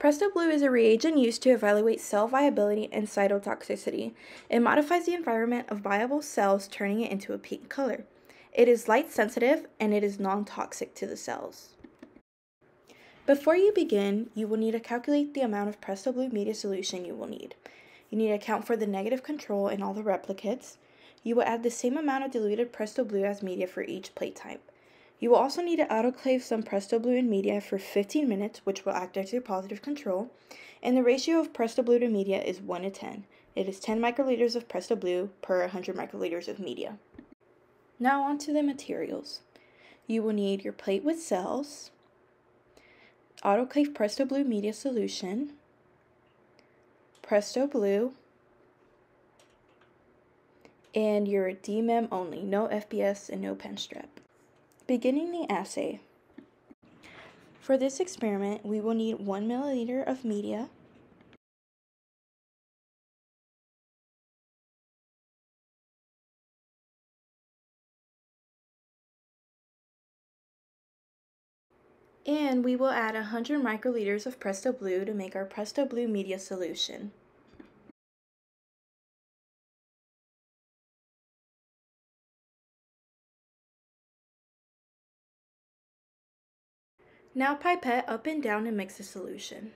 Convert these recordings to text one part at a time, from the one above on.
Presto Blue is a reagent used to evaluate cell viability and cytotoxicity. It modifies the environment of viable cells, turning it into a pink color. It is light sensitive and it is non-toxic to the cells. Before you begin, you will need to calculate the amount of Presto Blue media solution you will need. You need to account for the negative control in all the replicates. You will add the same amount of diluted Presto Blue as media for each plate type. You will also need to autoclave some Presto Blue in media for 15 minutes, which will act as your positive control. And the ratio of Presto Blue to media is 1 to 10. It is 10 microliters of Presto Blue per 100 microliters of media. Now on to the materials. You will need your plate with cells, autoclave Presto Blue media solution, Presto Blue, and your DMEM only, no FBS and no pen strep. Beginning the assay. For this experiment, we will need 1 milliliter of media, and we will add 100 microliters of Presto Blue to make our Presto Blue media solution. Now pipette up and down and mix the solution.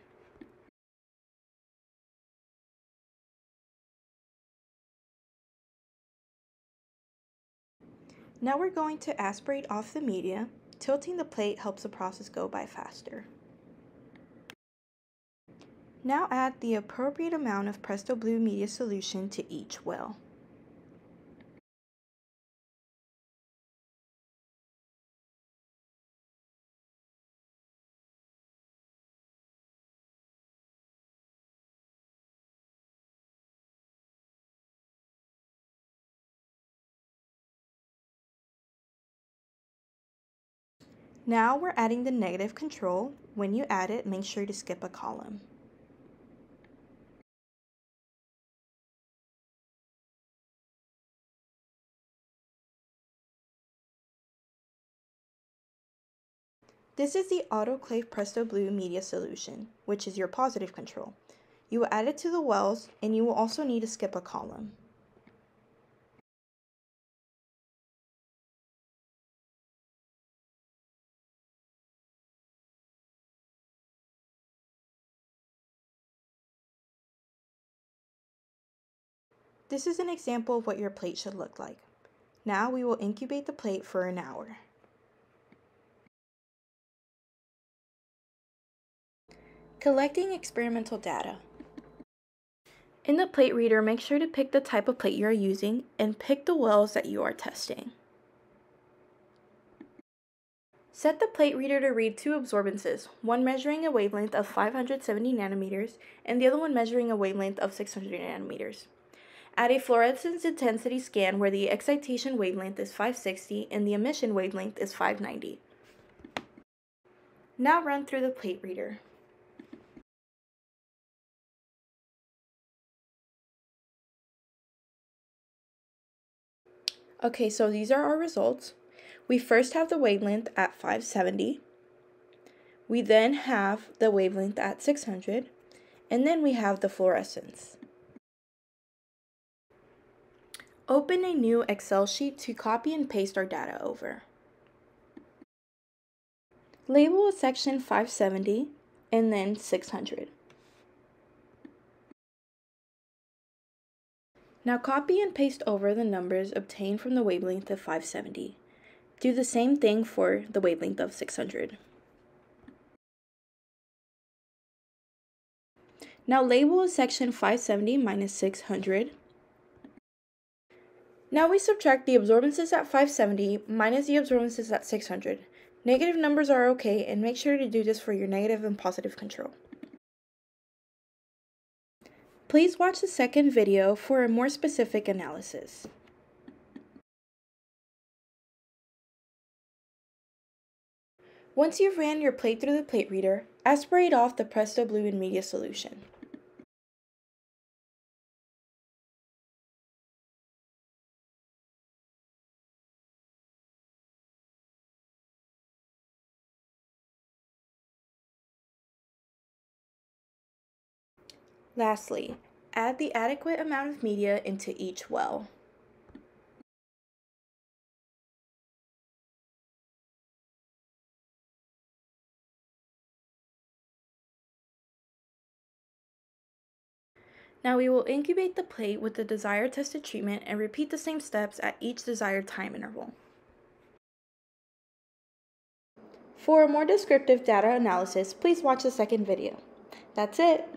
Now we're going to aspirate off the media. Tilting the plate helps the process go by faster. Now add the appropriate amount of Presto Blue media solution to each well. Now we're adding the negative control. When you add it, make sure to skip a column. This is the Autoclave Presto Blue media solution, which is your positive control. You will add it to the wells, and you will also need to skip a column. This is an example of what your plate should look like. Now we will incubate the plate for an hour. Collecting experimental data. In the plate reader, make sure to pick the type of plate you are using and pick the wells that you are testing. Set the plate reader to read two absorbances, one measuring a wavelength of 570 nanometers and the other one measuring a wavelength of 600 nanometers. Add a fluorescence intensity scan where the excitation wavelength is 560 and the emission wavelength is 590. Now run through the plate reader. Okay, so these are our results. We first have the wavelength at 570. We then have the wavelength at 600. And then we have the fluorescence. Open a new Excel sheet to copy and paste our data over. Label section 570 and then 600. Now copy and paste over the numbers obtained from the wavelength of 570. Do the same thing for the wavelength of 600. Now label section 570 minus 600 now we subtract the absorbances at 570 minus the absorbances at 600. Negative numbers are okay and make sure to do this for your negative and positive control. Please watch the second video for a more specific analysis. Once you've ran your plate through the plate reader, aspirate off the Presto Blue and Media solution. Lastly, add the adequate amount of media into each well. Now we will incubate the plate with the desired tested treatment and repeat the same steps at each desired time interval. For a more descriptive data analysis, please watch the second video. That's it.